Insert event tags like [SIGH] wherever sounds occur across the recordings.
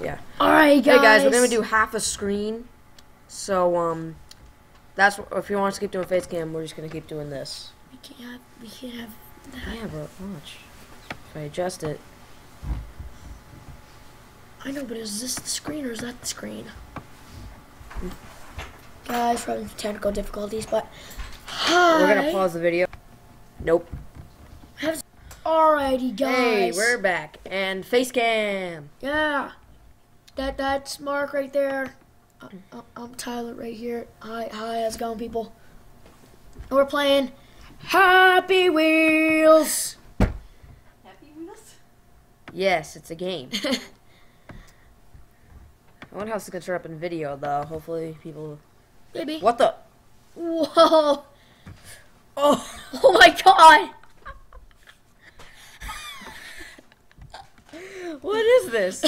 Yeah. All right, guys. Hey guys, we're gonna do half a screen. So um, that's what, if you want to keep doing face cam, we're just gonna keep doing this. We can't have. We can't have. That. Yeah, but watch. If I adjust it, I know, but is this the screen or is that the screen? Guys, we're having technical difficulties, but hi. we're gonna pause the video. Nope. Alrighty, guys. Hey, we're back and face cam. Yeah. That that's Mark right there. I, I, I'm Tyler right here. Hi, hi, how's it going, people? And we're playing Happy Wheels. Happy Wheels? Yes, it's a game. [LAUGHS] I wonder how this is gonna turn up in video though. Hopefully people. Baby. What the? Whoa. [LAUGHS] Oh, oh my god. [LAUGHS] What is this?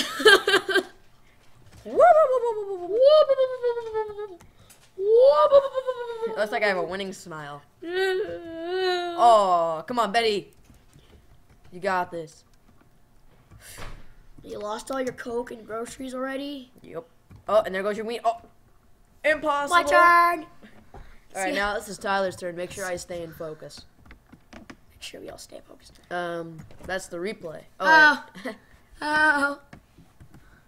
It looks like I have a winning smile. Oh, come on, Betty. You got this. You lost all your Coke and groceries already? Yep. Oh, and there goes your wiener. Oh, impossible. My turn. All right, now this is Tyler's turn. Make sure I stay in focus. Make sure we all stay focused. Um, that's the replay. Oh, Oh. [LAUGHS] Oh.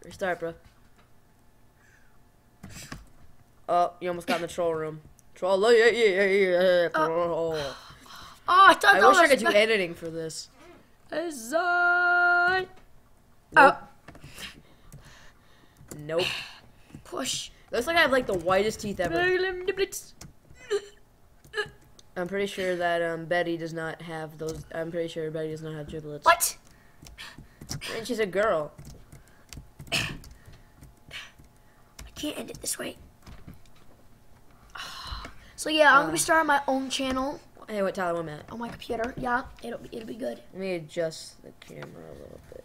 restart, bro. Oh, you almost got in the troll room. Troll, yeah, yeah, yeah, yeah. troll. Oh, I thought I wish I could do editing for this. Design. Nope. Oh. Nope. Push. Looks like I have like the whitest teeth ever. I'm pretty sure that um, Betty does not have those. I'm pretty sure Betty does not have giblets. What? And she's a girl. I can't end it this way. So yeah, I'm gonna be starting my own channel Hey, wait, Tyler, one minute. on my computer. Yeah, it'll be it'll be good. Let me adjust the camera a little bit.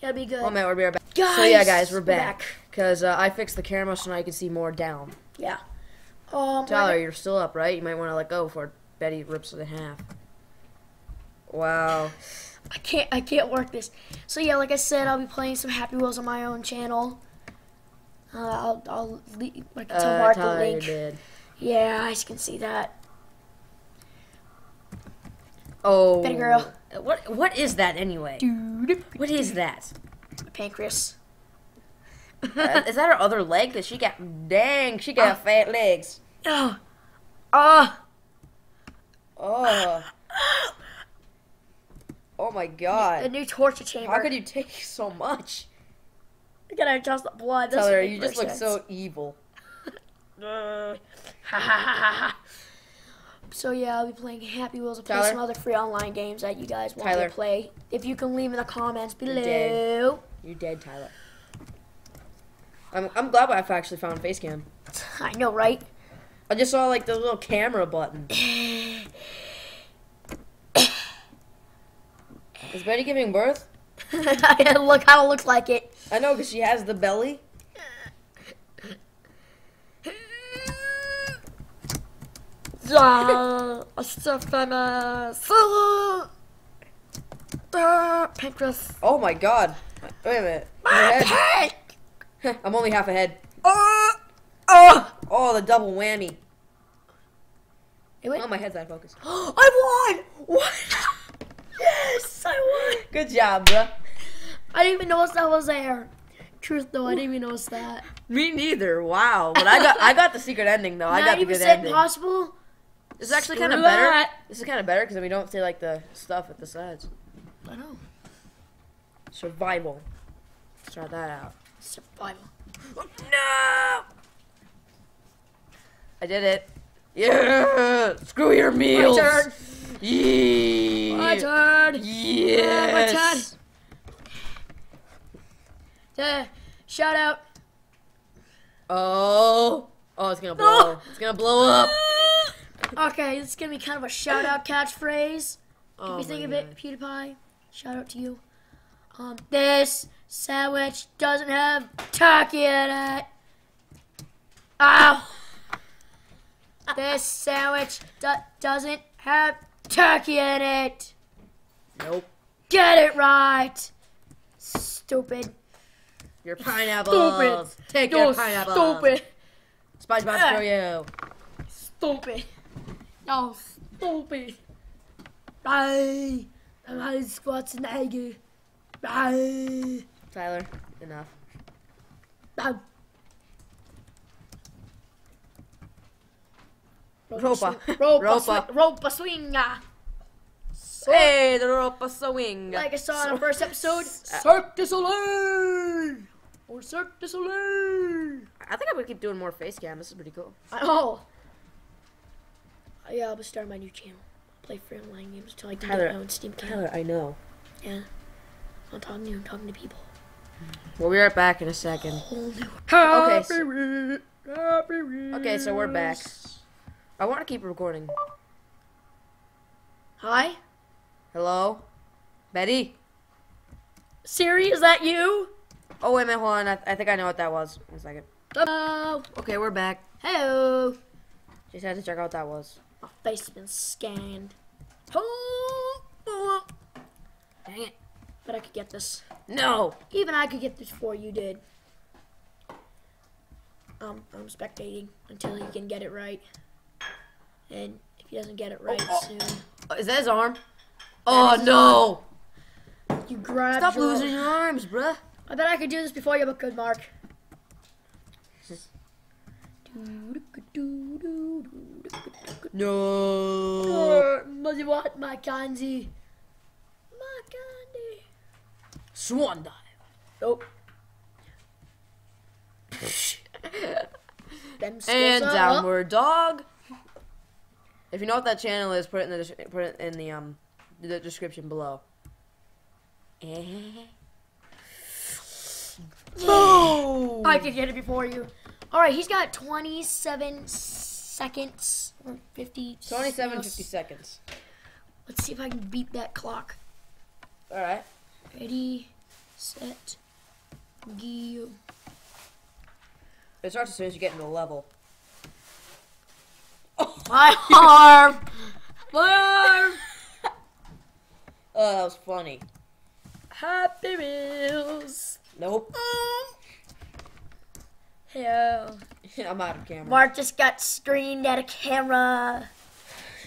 It'll be good. One minute, we'll be right back. Guys, so yeah, guys, we're back. back. Cause uh, I fixed the camera so now you can see more down. Yeah. Um, Tyler, you're still up, right? You might want to let go before Betty rips it in half. Wow. I can't I can't work this. So yeah, like I said, I'll be playing some Happy Wheels on my own channel. Uh, I'll I'll le- like tell Uh, Mark the Tyler, you're link. Yeah, I can see that. Oh. Betty girl. What? What is that anyway? Dude, What is that? pancreas. Uh, is that her other leg? That she got? Dang, she got fat legs. Oh, ah, Oh. Oh my god. the new torture chamber. How could you take so much? I gotta adjust the blood. Tyler, you just look so evil. [LAUGHS] Ha ha ha ha. So yeah, I'll be playing Happy Wheels and play Tyler? some other free online games that you guys want Tyler? to play. If you can leave in the comments below. dead. You dead, Tyler. I'm, I'm glad I've actually found Facecam. [LAUGHS] I know, right? I just saw like the little camera button. [LAUGHS] Is Betty giving birth? Look how it looks like it. I know because she has the belly. Yeah, so famous. Uh, pancreas. Oh my god. Wait a minute. My head-. I'm only half a head. Oh, oh. Oh, the double whammy. Hey, wait. Oh, my head's out of focus. [GASPS] I won! What? [LAUGHS] yes, I won. Good job, bruh. I didn't even notice that was there. Truth though, I didn't even notice that. Me neither. Wow. But I got I got the secret ending though. I got the good ending. possible. This is actually kind of better. This is kind of better because we don't see like the stuff at the sides. I know. Survival. Let's try that out. Survival. No! I did it. Yeah! [LAUGHS] Screw your meals. My turn. Yeah. My turn. Yes. my turn. Uh, shout out. Oh. Oh, it's gonna blow. It's gonna blow up. Okay, this is gonna be kind of a shout out catchphrase. Oh If you think of God. it, PewDiePie, shout out to you. Um, this sandwich doesn't have turkey in it. Ow! this sandwich do- doesn't have turkey in it. Nope. Get it right. Stupid. Your pineapples. Take You're your pineapples. stupid. SpongeBob screw you. Stupid. No, stupid. Bye. I'm Schwarzenegger. Bye. Tyler, enough. Bye. Ropa. Ropa. Ropa. Ropa. Ropa swinga. Hey, the rope of swing. Like I saw in the first episode, Uh, Cirque du Soleil. Or Cirque du Soleil. I think I'm gonna keep doing more face cam. This is pretty cool. Oh. Yeah, I'll be starting my new channel. Play free online games until I can Tyler, get my own Steam account. Tyler, I know. Yeah. I'm talking to you, I'm talking to people. We'll be right back in a second. Whole new. Okay, so- week. Happy week. Okay, so we're back. I want to keep recording. Hi? Hello, Betty. Siri, is that you? Oh wait a minute, hold on. I, I think I know what that was. One second. Hello. Okay, we're back. Hello. Just had to check out what that was. My face has been scanned. Oh, Dang it. But I could get this. No. Even I could get this before you did. Um, I'm spectating until he can get it right. And if he doesn't get it right Oh, soon, Uh, Is that his arm? Oh no! you grab Stop your- losing your arms, bruh. I bet I could do this before you have a good mark. No. Muzzy what? My candy. My candy. Swan dive. Nope. [LAUGHS] And are up. downward dog. If you know what that channel is, put it in the put it in the um the description below. Eh. Boom! I could get it before you. All right, he's got 27 seconds or 50. 27, 50 seconds. Let's see if I can beat that clock. All right. Ready, set, go. It starts as soon as you get into the level. My arm! My arm! Oh, that was funny. Happy Wheels! Nope. Hell. [LAUGHS] I'm out of camera. Mark just got screened at a camera.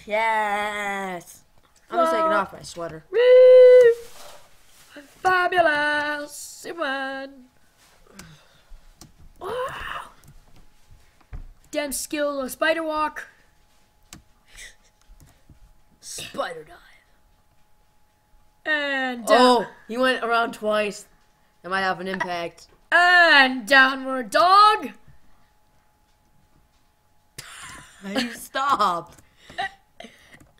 Yes. I'm just taking off my sweater. Fabulous! Superman! Wow! Damn skill on spider walk. Spider dive. And down, Oh, he went around twice. That might have an impact. and downward dog. Stopped.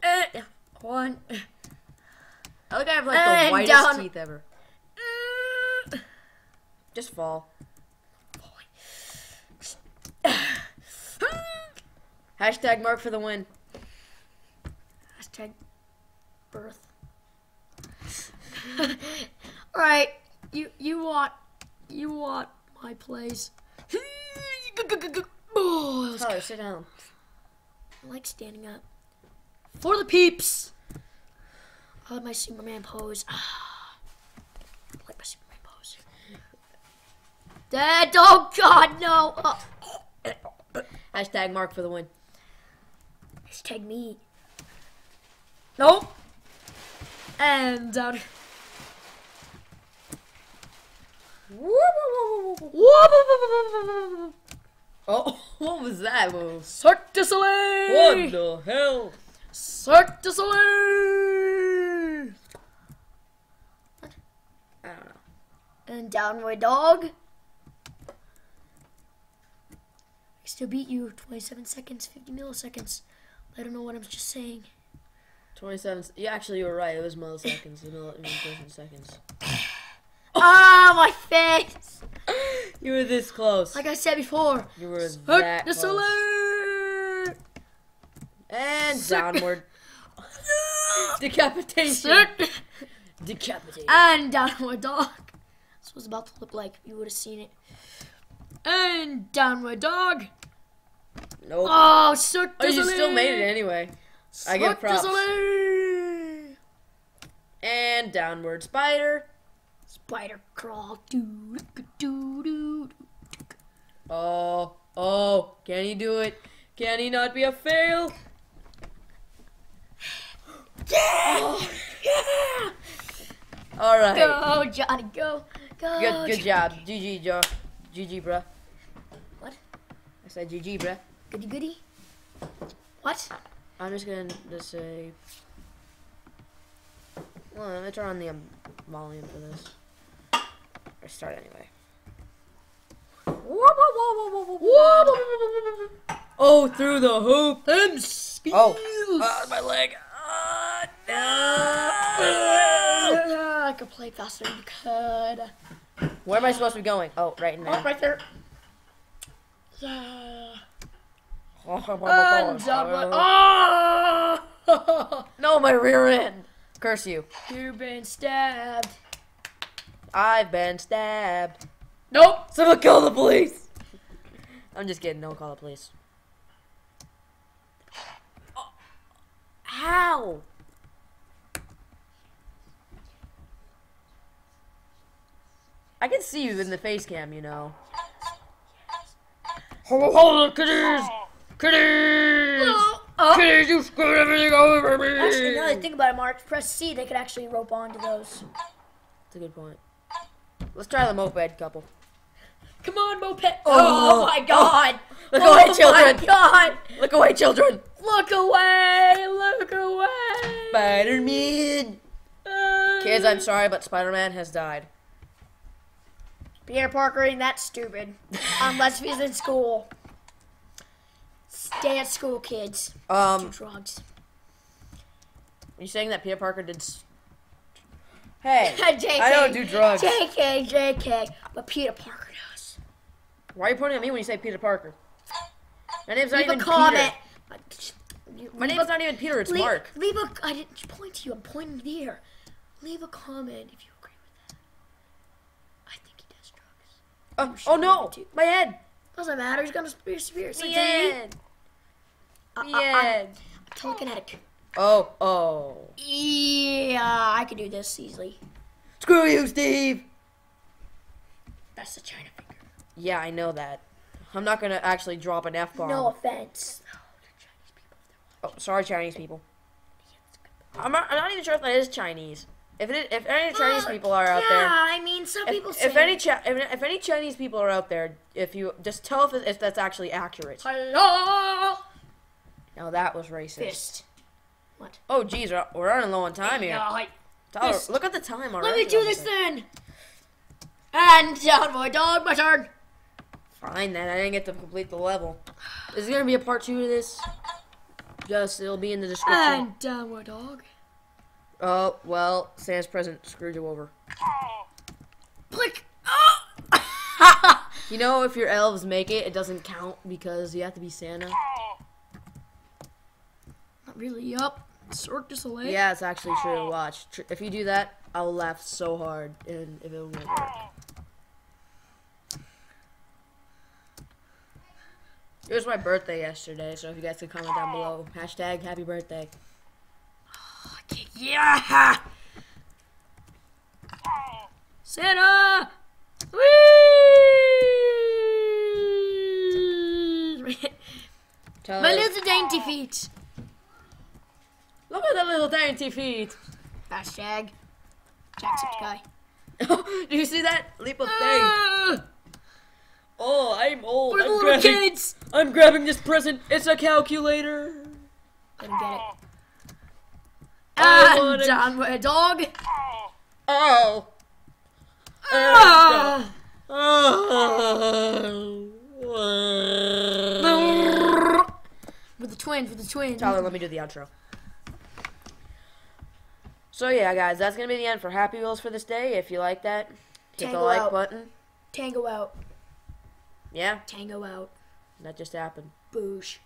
And one. I look I have like And the whitest down. teeth ever. Mm. Just fall. Hashtag mark for the win. Hashtag birth. [LAUGHS] Alright, you you want you want my place. Oh, [LAUGHS] Tyler, sit down. I like standing up. For the peeps! I like my Superman pose. Ah. I like my Superman pose. Dad, oh god, no! Oh. Hashtag mark for the win. Hashtag me. Nope. And down. Oh, [LAUGHS] what was that move? Cirque du Soleil! What the hell? Cirque du Soleil! I don't know. And downward dog. I still beat you. 27 seconds, 50 milliseconds. I don't know what I'm just saying. 27. Yeah, actually, you were right. It was milliseconds. It was milliseconds. seconds. [COUGHS] Ah, my face! [LAUGHS] You were this close. Like I said before. You were Cirque that du close. Soleil! And Cirque- downward. [LAUGHS] Decapitation. Cirque. Decapitation. And downward dog. This was about to look like you would have seen it. And downward dog. Nope. Oh, Cirque Oh, you still made it anyway. I get Cirque props. And downward spider. Spider crawl. Do, do, Oh, oh, can he do it? Can he not be a fail? [GASPS] Yeah! Yeah! All right. Go, Johnny, go. Go. Good, good job. GG, Joe. GG, bruh. What? I said GG, bruh. Goody goody. What? I'm just gonna just say. Well, let me turn on the um, volume for this. Or start anyway. Oh, through the hoop. Them Oh, uh, my leg. Uh, no. I could play faster than you could. Where am I supposed to be going? Oh, right in Oh, there. right there. Yeah. [LAUGHS] And Oh, double. Oh! [LAUGHS] no, my rear end. Curse you. You've been stabbed. I've been stabbed. Nope. Someone call the police. I'm just kidding. Don't call the police. Oh, How? I can see you in the face cam, you know. Hold on, kitties! Kitties! Oh, oh. Kitties, you screwed everything over me! Actually, now that I think about it, Mark, press C, they could actually rope onto those. That's a good point. Let's try the moped couple. Come on, moped. Oh, Oh. my god. [LAUGHS] Look oh away, my children. god. Look away, children! Look away. Look away. Spider-Man! Uh, Kids, I'm sorry, but Spider-Man has died. Peter Parker ain't that stupid. [LAUGHS] Unless he's in school. Stay at school, kids. Do Um, drugs. are you saying that Peter Parker did? Hey, [LAUGHS] JK. I don't do drugs. JK, JK. But Peter Parker does. Why are you pointing at me when you say Peter Parker? My name's not Leave a even comment. Peter. My name's not even Peter. It's leave, Mark. Leave a. I didn't point to you. I'm pointing here. Leave a comment if you agree with that. I think he does drugs. Oh, oh no, my head. Doesn't matter. He's gonna be severe. It's like The me. end. I- The I- I'm end. telekinetic. Oh, oh. Yeah, I could do this easily. Screw you, Steve. That's the China finger. Yeah, I know that. I'm not gonna actually drop an F bomb. No offense. No, the Chinese people. Oh, sorry, Chinese people. I'm not, I'm not even sure if that is Chinese. If it, if any Chinese Well, people are out yeah, there, I mean, some people if, say. if any Chi- if, if any Chinese people are out there, if you just tell if, if that's actually accurate. Hello. Now that was racist. Fist. What? Oh, geez, we're, we're running low on time here. Tyler, look at the time already. Let me do this then. And uh, down my dog, my turn. Fine then, I didn't get to complete the level. Is there gonna be a part two to this? Just it'll be in the description. And down my dog. Oh well, Santa's present screwed you over. Click. Oh. You know, if your elves make it, it doesn't count because you have to be Santa. Not really. Yup. Cirque du Soleil. Yeah, it's actually true. Watch, if you do that, I'll laugh so hard, and if it won't work. It was my birthday yesterday, so if you guys could comment down below, hashtag happy birthday. Oh, yeah. Santa. Whee! Tell my her- little dainty feet. Look at the little dainty feet. Hashtag. Jacksepticeye. [LAUGHS] do you see that leap of faith? Ah, Oh, I'm old. we're the I'm little grabbing, kids. I'm grabbing this present. It's a calculator. Let him get it. And want it. down with a dog. Oh. Ah. Oh. With the twins, with the twins. Tyler, let me do the outro. So yeah, guys, that's gonna be the end for Happy Wheels for this day. If you like that, hit Tango the like out. button. Tango out. Yeah, Tango out. that just happened. Boosh.